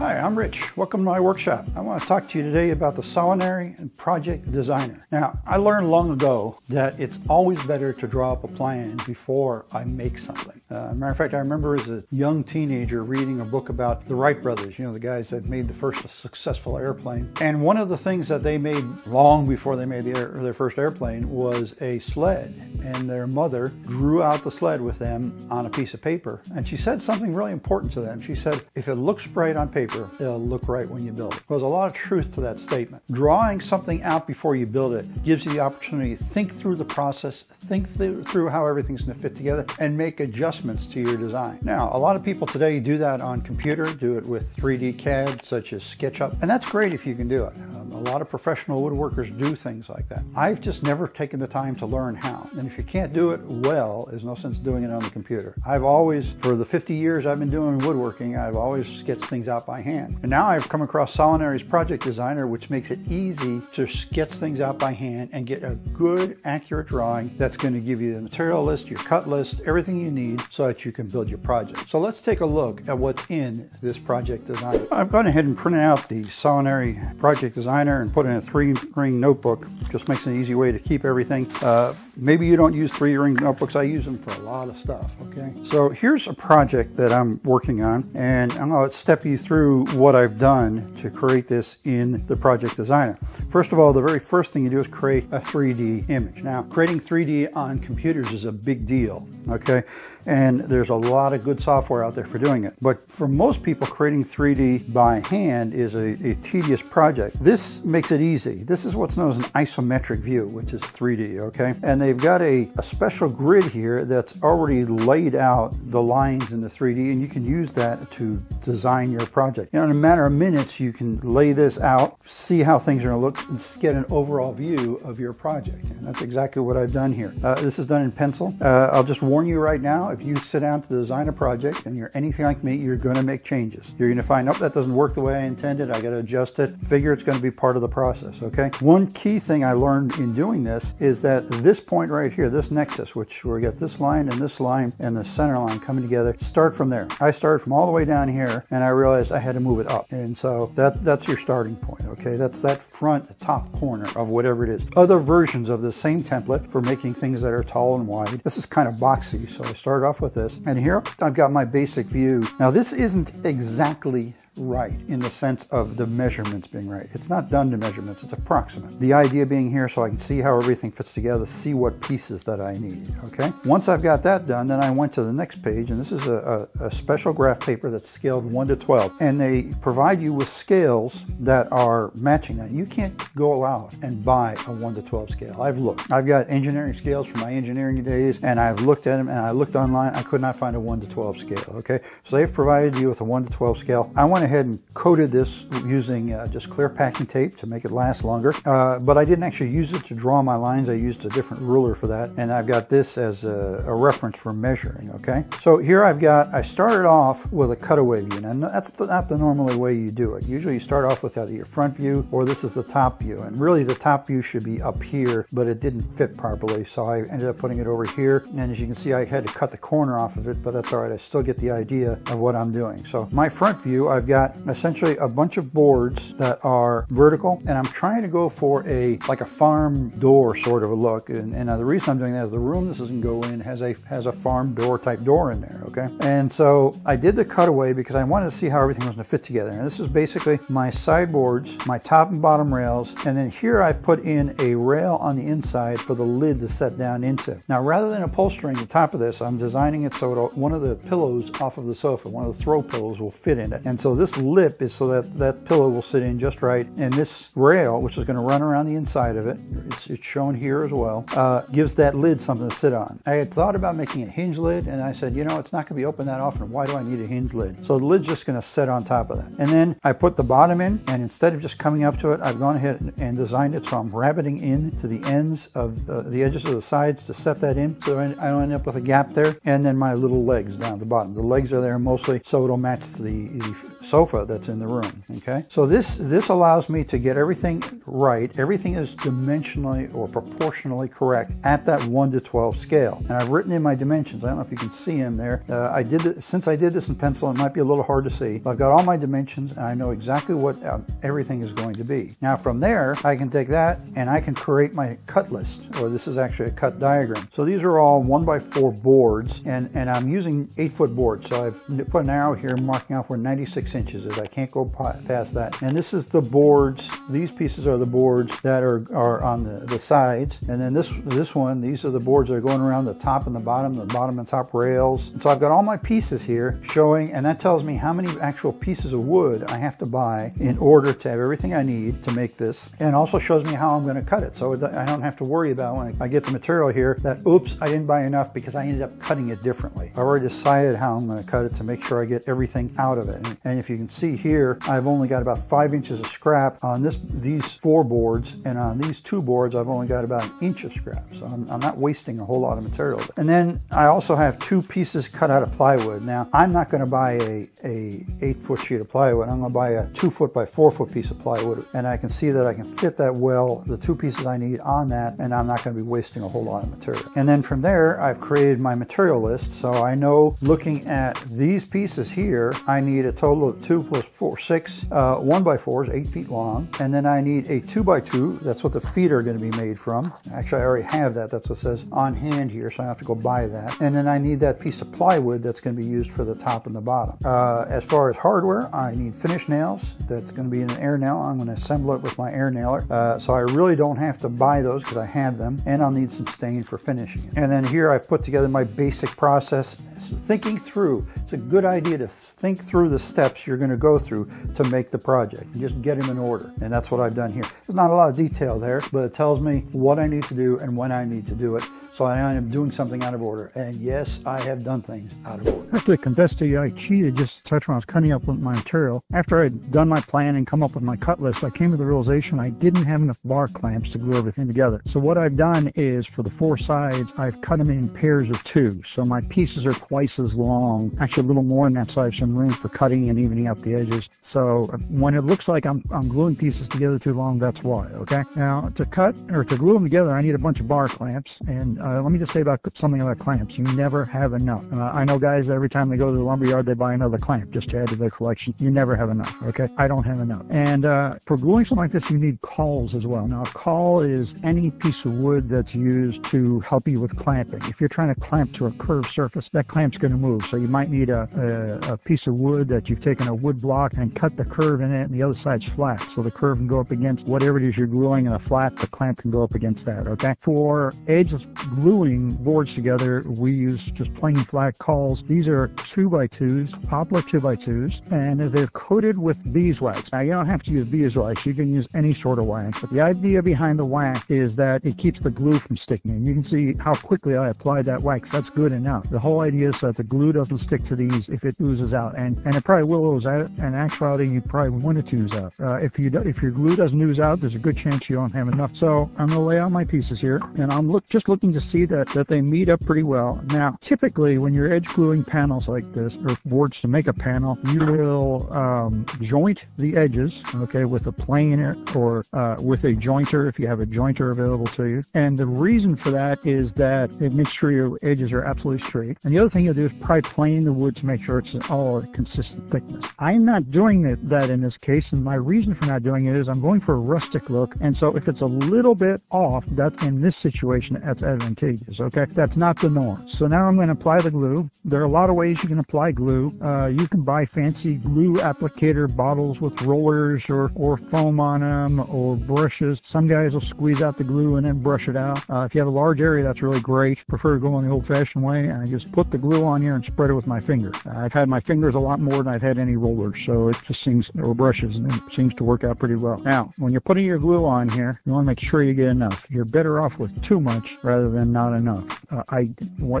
Hi, I'm Rich. Welcome to my workshop. I want to talk to you today about the Sawinery and Project Designer. Now, I learned long ago that it's always better to draw up a plan before I make something. Uh, matter of fact, I remember as a young teenager reading a book about the Wright brothers, you know, the guys that made the first successful airplane. And one of the things that they made long before they made the air, their first airplane was a sled. And their mother drew out the sled with them on a piece of paper. And she said something really important to them. She said, if it looks bright on paper, paper, it'll look right when you build it. There's a lot of truth to that statement. Drawing something out before you build it gives you the opportunity to think through the process, think through how everything's going to fit together, and make adjustments to your design. Now, a lot of people today do that on computer, do it with 3D CAD, such as SketchUp, and that's great if you can do it. Um, a lot of professional woodworkers do things like that. I've just never taken the time to learn how. And if you can't do it well, there's no sense doing it on the computer. I've always, for the 50 years I've been doing woodworking, I've always sketched things out by hand. And now I've come across Sawinery's Project Designer, which makes it easy to sketch things out by hand and get a good, accurate drawing that's going to give you the material list, your cut list, everything you need so that you can build your project. So let's take a look at what's in this Project Designer. I've gone ahead and printed out the Solinary Project Designer and put in a three ring notebook. Just makes an easy way to keep everything. Uh, maybe you don't use three ring notebooks. I use them for a lot of stuff, okay? So here's a project that I'm working on and I'm to step you through what I've done to create this in the Project Designer. First of all, the very first thing you do is create a 3D image. Now, creating 3D on computers is a big deal, okay? And there's a lot of good software out there for doing it. But for most people, creating 3D by hand is a, a tedious project. This makes it easy. This is what's known as an isometric view, which is 3D, okay? And they've got a, a special grid here that's already laid out the lines in the 3D, and you can use that to design your project in a matter of minutes, you can lay this out, see how things are to look, and get an overall view of your project. And that's exactly what I've done here. Uh, this is done in pencil. Uh, I'll just warn you right now, if you sit down to design a project and you're anything like me, you're going to make changes. You're going to find, oh, that doesn't work the way I intended. I got to adjust it. Figure it's going to be part of the process, okay? One key thing I learned in doing this is that this point right here, this nexus, which we got this line and this line and the center line coming together, start from there. I started from all the way down here and I realized I had had to move it up. And so that, that's your starting point, okay? That's that front top corner of whatever it is. Other versions of the same template for making things that are tall and wide. This is kind of boxy, so I started off with this. And here I've got my basic view. Now this isn't exactly right in the sense of the measurements being right. It's not done to measurements, it's approximate. The idea being here so I can see how everything fits together, see what pieces that I need, okay? Once I've got that done, then I went to the next page, and this is a, a, a special graph paper that's scaled 1 to 12, and they provide you with scales that are matching that. You can't go out and buy a 1 to 12 scale. I've looked. I've got engineering scales from my engineering days, and I've looked at them, and I looked online. I could not find a 1 to 12 scale, okay? So they've provided you with a 1 to 12 scale. I went ahead and coated this using uh, just clear packing tape to make it last longer. Uh, but I didn't actually use it to draw my lines. I used a different ruler for that. And I've got this as a, a reference for measuring, okay? So here I've got, I started off with a cutaway view. Now that's the, not the normal way you do it. Usually you start off with either your front view or this is the top view. And really the top view should be up here, but it didn't fit properly. So I ended up putting it over here. And as you can see, I had to cut the corner off of it, but that's all right. I still get the idea of what I'm doing. So my front view, I've got essentially a bunch of boards that are vertical and I'm trying to go for a like a farm door sort of a look. And, and uh, the reason I'm doing that is the room this is going go in has a has a farm door type door in there okay? And so I did the cutaway because I wanted to see how everything was going to fit together. And this is basically my sideboards my top and bottom rails and then here I've put in a rail on the inside for the lid to set down into. Now rather than upholstering the top of this I'm designing it so one of the pillows off of the sofa one of the throw pillows will fit in it. And so this lip is so that that pillow will sit in just right. And this rail, which is going to run around the inside of it, it's, it's shown here as well, uh, gives that lid something to sit on. I had thought about making a hinge lid, and I said, you know, it's not going to be open that often. Why do I need a hinge lid? So the lid's just going to sit on top of that. And then I put the bottom in, and instead of just coming up to it, I've gone ahead and designed it so I'm rabbeting in to the ends of uh, the edges of the sides to set that in. So I don't end up with a gap there. And then my little legs down at the bottom. The legs are there mostly so it'll match the, the sofa that's in the room. Okay, so this this allows me to get everything right. Everything is dimensionally or proportionally correct at that one to twelve scale. And I've written in my dimensions. I don't know if you can see them there. Uh, I did since I did this in pencil. It might be a little hard to see. But I've got all my dimensions and I know exactly what uh, everything is going to be. Now from there, I can take that and I can create my cut list, or this is actually a cut diagram. So these are all one by four boards, and and I'm using eight foot boards. So I've put an arrow here marking off where 96 inches is. I can't go past that. And this is the boards. These pieces are the boards that are, are on the, the sides. And then this this one, these are the boards that are going around the top and the bottom, the bottom and top rails. And so I've got all my pieces here showing, and that tells me how many actual pieces of wood I have to buy in order to have everything I need to make this. And also shows me how I'm going to cut it. So I don't have to worry about when I get the material here that, oops, I didn't buy enough because I ended up cutting it differently. I already decided how I'm going to cut it to make sure I get everything out of it. And if you can see here, I've only got about five inches of scrap on this these four boards, and on these two boards, I've only got about an inch of scrap. So I'm, I'm not wasting a whole lot of material. And then I also have two pieces cut out of plywood. Now, I'm not going to buy a, a eight foot sheet of plywood. I'm going to buy a two foot by four foot piece of plywood, and I can see that I can fit that well, the two pieces I need on that, and I'm not going to be wasting a whole lot of material. And then from there, I've created my material list. So I know looking at these pieces here, I need a total of two plus four, six, uh, one by fours, eight feet long. And then I need a two by two. That's what the feet are going to be made from. Actually, I already have that. That's what says on hand here. So I have to go buy that. And then I need that piece of plywood that's going to be used for the top and the bottom. Uh, as far as hardware, I need finish nails. That's going to be in an air nail. I'm going to assemble it with my air nailer. Uh, so I really don't have to buy those because I have them. And I'll need some stain for finishing it. And then here I've put together my basic process. So thinking through, it's a good idea to think through the steps you're going to go through to make the project and just get them in order. And that's what I've done here. There's not a lot of detail there, but it tells me what I need to do and when I need to do it. So I am doing something out of order. And yes, I have done things out of order. I have to confess to you, I cheated just touch when I was cutting up my material. After I'd done my plan and come up with my cut list, I came to the realization I didn't have enough bar clamps to glue everything together. So what I've done is for the four sides, I've cut them in pairs of two. So my pieces are twice as long, actually a little more than that, so I have some room for cutting and evening out the edges. So when it looks like I'm, I'm gluing pieces together too long, that's why, okay? Now to cut or to glue them together, I need a bunch of bar clamps and uh, let me just say about something about clamps. You never have enough. Uh, I know guys, every time they go to the lumber yard, they buy another clamp just to add to their collection. You never have enough, okay? I don't have enough. And uh, for gluing something like this, you need cauls as well. Now, a caul is any piece of wood that's used to help you with clamping. If you're trying to clamp to a curved surface, that clamp's going to move. So you might need a, a, a piece of wood that you've taken a wood block and cut the curve in it, and the other side's flat. So the curve can go up against whatever it is you're gluing, and the flat, the clamp can go up against that, okay? For edgeless gluing, boards together, we use just plain flat cauls. These are two by twos, poplar two by twos, and they're coated with beeswax. Now you don't have to use beeswax, you can use any sort of wax, but the idea behind the wax is that it keeps the glue from sticking. And you can see how quickly I applied that wax. That's good enough. The whole idea is that the glue doesn't stick to these if it oozes out, and and it probably will ooze out. In actuality, you probably want it to ooze out. Uh, if you do, if your glue doesn't ooze out, there's a good chance you don't have enough. So I'm gonna lay out my pieces here, and I'm look just looking to see that that they meet up pretty well. Now, typically when you're edge gluing panels like this, or boards to make a panel, you will um, joint the edges, okay, with a planer or uh, with a jointer if you have a jointer available to you. And the reason for that is that it makes sure your edges are absolutely straight. And the other thing you'll do is probably plane the wood to make sure it's all a consistent thickness. I'm not doing it, that in this case, and my reason for not doing it is I'm going for a rustic look. And so if it's a little bit off, that's in this situation, that's advantageous, okay? That's not the norm. So now I'm going to apply the glue. There are a lot of ways you can apply glue. Uh, you can buy fancy glue applicator bottles with rollers or, or foam on them or brushes. Some guys will squeeze out the glue and then brush it out. Uh, if you have a large area, that's really great. Prefer going the old fashioned way and I just put the glue on here and spread it with my finger. I've had my fingers a lot more than I've had any rollers, so it just seems, or brushes, and it seems to work out pretty well. Now, when you're putting your glue on here, you want to make sure you get enough. You're better off with too much rather than not enough. Uh, I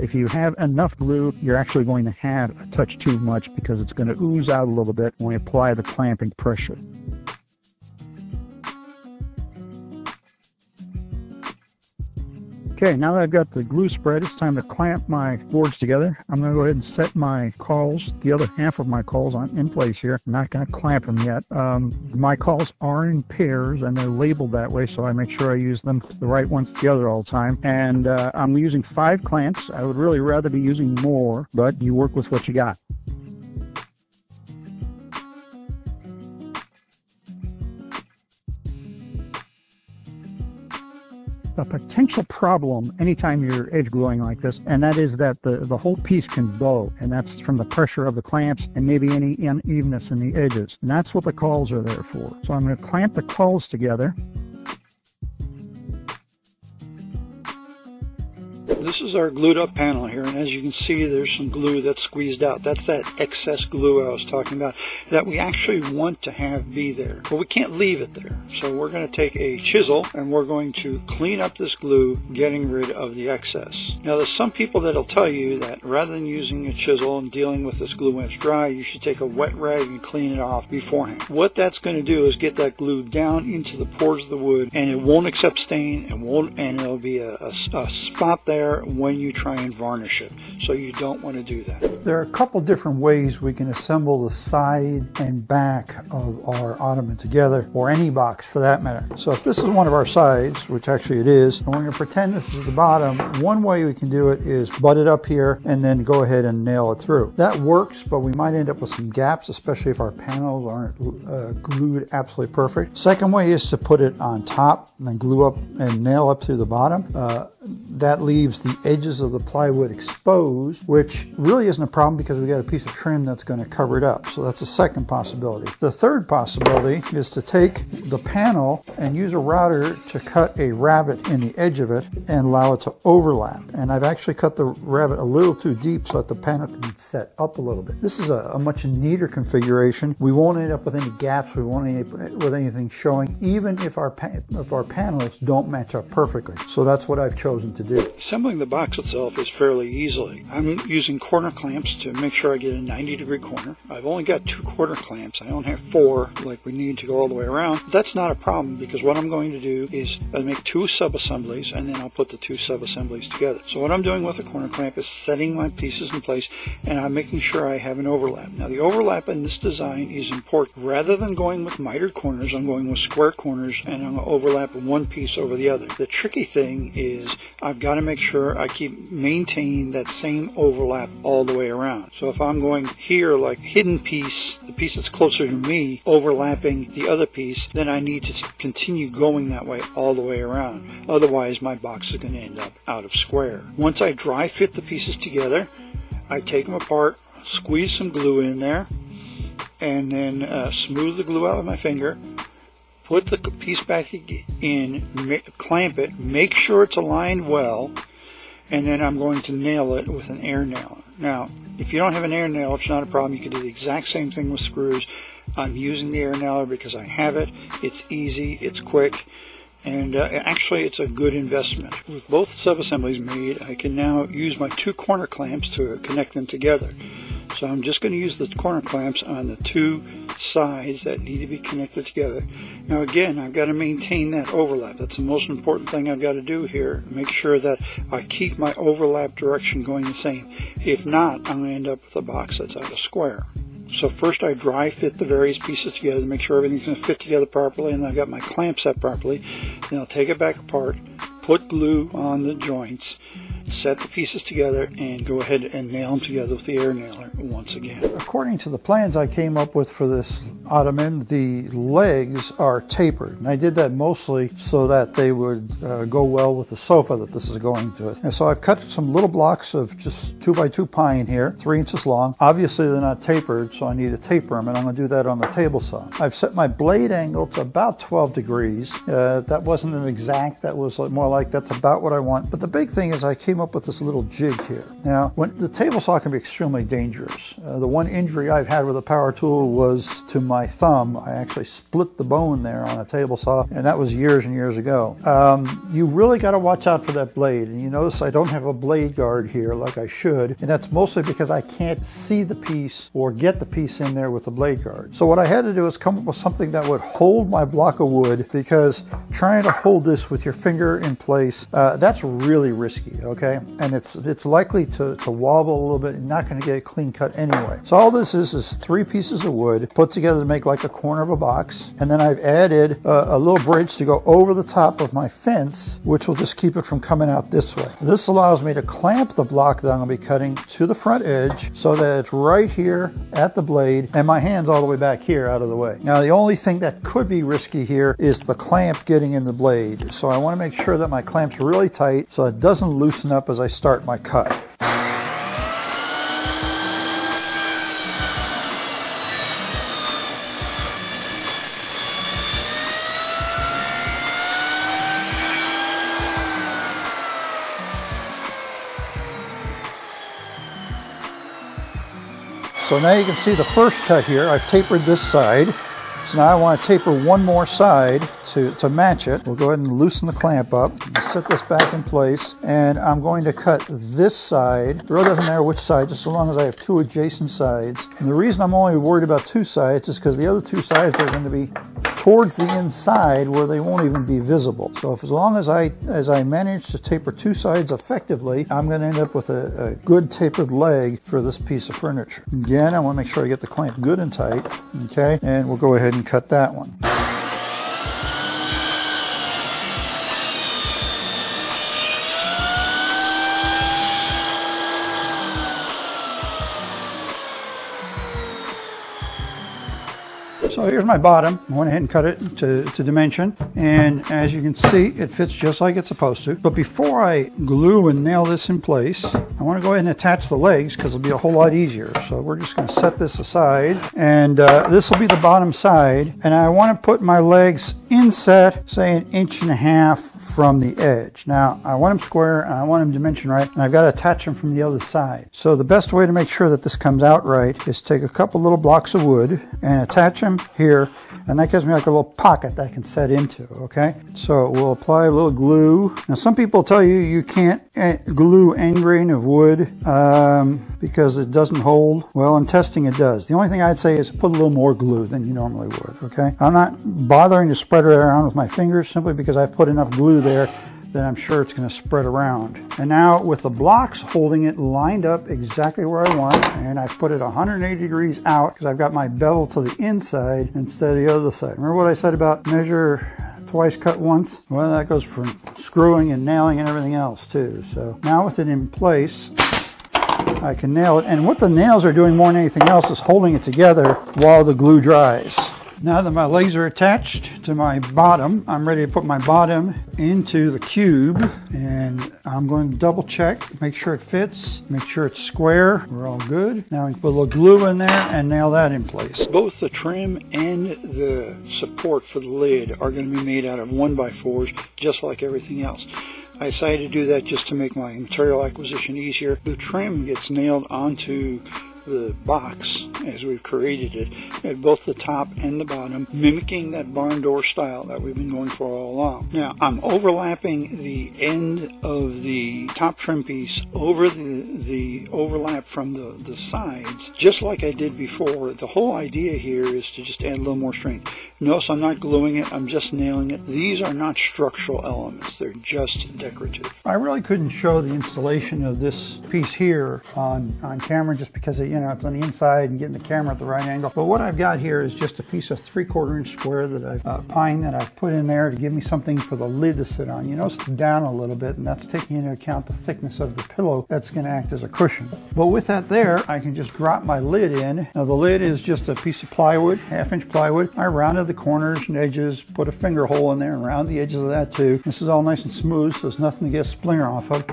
if you have enough glue, you're actually going to have a touch too much because it's going to ooze out a little bit when we apply the clamping pressure. Okay, now that I've got the glue spread, it's time to clamp my boards together. I'm going to go ahead and set my cauls, the other half of my cauls on in place here. I'm not going to clamp them yet. Um, my cauls are in pairs and they're labeled that way, so I make sure I use them the right ones together all the time. And uh, I'm using five clamps. I would really rather be using more, but you work with what you got. A potential problem anytime you're edge gluing like this, and that is that the, the whole piece can bow, and that's from the pressure of the clamps and maybe any unevenness in the edges. And that's what the cauls are there for. So I'm going to clamp the cauls together. This is our glued up panel here, and as you can see, there's some glue that's squeezed out. That's that excess glue I was talking about that we actually want to have be there, but we can't leave it there. So we're going to take a chisel and we're going to clean up this glue, getting rid of the excess. Now, there's some people that'll tell you that rather than using a chisel and dealing with this glue when it's dry, you should take a wet rag and clean it off beforehand. What that's going to do is get that glue down into the pores of the wood, and it won't accept stain, and won't, and it'll be a, a, a spot there when you try and varnish it. So you don't want to do that. There are a couple different ways we can assemble the side and back of our ottoman together, or any box for that matter. So if this is one of our sides, which actually it is, and we're going to pretend this is the bottom, one way we can do it is butt it up here and then go ahead and nail it through. That works, but we might end up with some gaps, especially if our panels aren't uh, glued absolutely perfect. Second way is to put it on top and then glue up and nail up through the bottom. Uh, that leaves the edges of the plywood exposed, which really isn't a problem because we got a piece of trim that's going to cover it up. So that's a second possibility. The third possibility is to take the panel and use a router to cut a rabbet in the edge of it and allow it to overlap. And I've actually cut the rabbet a little too deep so that the panel can set up a little bit. This is a, a much neater configuration. We won't end up with any gaps. We won't end up with anything showing, even if our, if our panels don't match up perfectly. So that's what I've chosen chosen to do. Assembling the box itself is fairly easily. I'm using corner clamps to make sure I get a 90 degree corner. I've only got two corner clamps. I don't have four like we need to go all the way around. That's not a problem because what I'm going to do is I make two sub-assemblies and then I'll put the two sub-assemblies together. So what I'm doing with a corner clamp is setting my pieces in place and I'm making sure I have an overlap. Now the overlap in this design is important. Rather than going with mitered corners, I'm going with square corners and I'm going to overlap one piece over the other. The tricky thing is I've got to make sure I keep maintain that same overlap all the way around. So if I'm going here like hidden piece, the piece that's closer to me, overlapping the other piece, then I need to continue going that way all the way around. Otherwise my box is going to end up out of square. Once I dry fit the pieces together, I take them apart, squeeze some glue in there, and then uh, smooth the glue out with my finger, put the piece back in, clamp it, make sure it's aligned well, and then I'm going to nail it with an air nail. Now, if you don't have an air nail, it's not a problem. You can do the exact same thing with screws. I'm using the air nailer because I have it. It's easy, it's quick, and uh, actually it's a good investment. With both sub-assemblies made, I can now use my two corner clamps to connect them together. So I'm just going to use the corner clamps on the two sides that need to be connected together. Now again, I've got to maintain that overlap. That's the most important thing I've got to do here. Make sure that I keep my overlap direction going the same. If not, I'm going to end up with a box that's out of square. So first I dry fit the various pieces together to make sure everything's going to fit together properly and I've got my clamp set properly. Then I'll take it back apart, put glue on the joints, set the pieces together and go ahead and nail them together with the air nailer once again. According to the plans I came up with for this ottoman, the legs are tapered. And I did that mostly so that they would uh, go well with the sofa that this is going to. And so I've cut some little blocks of just two by two pine here, three inches long. Obviously they're not tapered, so I need to taper them, and I'm gonna do that on the table saw. I've set my blade angle to about 12 degrees. Uh, that wasn't an exact, that was more like that's about what I want. But the big thing is I came up with this little jig here. Now, when the table saw can be extremely dangerous. Uh, the one injury I've had with a power tool was to my my thumb. I actually split the bone there on a table saw, and that was years and years ago. Um, you really got to watch out for that blade. And you notice I don't have a blade guard here like I should, and that's mostly because I can't see the piece or get the piece in there with the blade guard. So what I had to do is come up with something that would hold my block of wood because trying to hold this with your finger in place, uh, that's really risky, okay? And it's it's likely to, to wobble a little bit. You're not going to get a clean cut anyway. So all this is is three pieces of wood put together to make like a corner of a box. And then I've added a, a little bridge to go over the top of my fence, which will just keep it from coming out this way. This allows me to clamp the block that I'm going to be cutting to the front edge so that it's right here at the blade and my hand's all the way back here out of the way. Now the only thing that could be risky here is the clamp getting in the blade. So I want to make sure that my clamp's really tight so it doesn't loosen up as I start my cut. So now you can see the first cut here. I've tapered this side. So now I want to taper one more side to, to match it. We'll go ahead and loosen the clamp up, set this back in place, and I'm going to cut this side. It really doesn't matter which side, just as long as I have two adjacent sides. And the reason I'm only worried about two sides is because the other two sides are going to be towards the inside where they won't even be visible. So if as long as I as I manage to taper two sides effectively, I'm going to end up with a, a good tapered leg for this piece of furniture. Again, I want to make sure I get the clamp good and tight, okay? And we'll go ahead and cut that one. So here's my bottom. I went ahead and cut it to, to dimension. And as you can see, it fits just like it's supposed to. But before I glue and nail this in place, I want to go ahead and attach the legs because it'll be a whole lot easier. So we're just going to set this aside. And uh, this will be the bottom side. And I want to put my legs inset, say an inch and a half from the edge. Now, I want them square and I want them dimension right, and I've got to attach them from the other side. So the best way to make sure that this comes out right is take a couple little blocks of wood and attach them here, and that gives me like a little pocket that I can set into, okay? So we'll apply a little glue. Now, some people tell you you can't eh, glue end grain of wood um, because it doesn't hold. Well, in testing it does. The only thing I'd say is put a little more glue than you normally would, okay? I'm not bothering to spread it around with my fingers simply because I've put enough glue there then I'm sure it's going to spread around. And now with the blocks holding it lined up exactly where I want, and I've put it 180 degrees out because I've got my bevel to the inside instead of the other side. Remember what I said about measure twice cut once? Well, that goes for screwing and nailing and everything else too. So now with it in place, I can nail it. And what the nails are doing more than anything else is holding it together while the glue dries. Now that my legs are attached to my bottom, I'm ready to put my bottom into the cube and I'm going to double check, make sure it fits, make sure it's square. We're all good. Now we put a little glue in there and nail that in place. Both the trim and the support for the lid are going to be made out of 1x4s just like everything else. I decided to do that just to make my material acquisition easier. The trim gets nailed onto the box as we've created it at both the top and the bottom, mimicking that barn door style that we've been going for all along. Now I'm overlapping the end of the top trim piece over the, the overlap from the, the sides, just like I did before. The whole idea here is to just add a little more strength. Notice I'm not gluing it, I'm just nailing it. These are not structural elements, they're just decorative. I really couldn't show the installation of this piece here on, on camera just because it, you know, it's on the inside and getting the camera at the right angle. But what I've got here is just a piece of three quarter inch square that I've, uh, pine that I've put in there to give me something for the lid to sit on. You notice it's down a little bit and that's taking into account the thickness of the pillow that's going to act as a cushion. But with that there, I can just drop my lid in. Now the lid is just a piece of plywood, half inch plywood. I rounded the corners and edges, put a finger hole in there and round the edges of that too. This is all nice and smooth, so there's nothing to get a splinter off of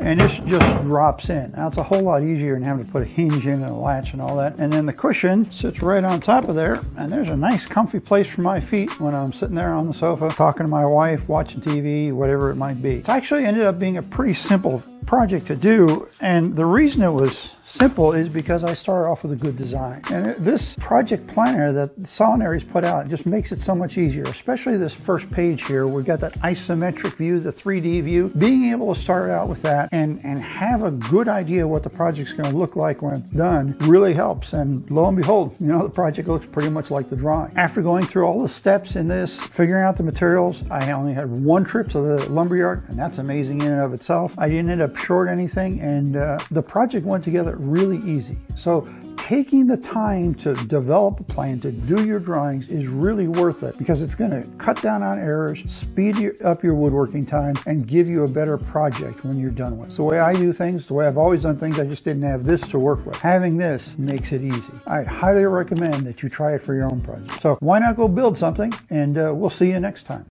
and this just drops in. Now it's a whole lot easier than having to put a hinge in and a latch and all that. And then the cushion sits right on top of there, and there's a nice comfy place for my feet when I'm sitting there on the sofa talking to my wife, watching TV, whatever it might be. It actually ended up being a pretty simple project to do, and the reason it was simple is because I started off with a good design. And this project planner that Sawinery's put out just makes it so much easier, especially this first page here. We've got that isometric view, the 3D view. Being able to start out with that and, and have a good idea what the project's going to look like when it's done really helps. And lo and behold, you know, the project looks pretty much like the drawing. After going through all the steps in this, figuring out the materials, I only had one trip to the lumberyard, and that's amazing in and of itself. I didn't end up short anything, and uh, the project went together really easy. So taking the time to develop a plan, to do your drawings is really worth it because it's going to cut down on errors, speed up your woodworking time, and give you a better project when you're done with it. It's the way I do things, the way I've always done things, I just didn't have this to work with. Having this makes it easy. I highly recommend that you try it for your own project. So why not go build something and uh, we'll see you next time.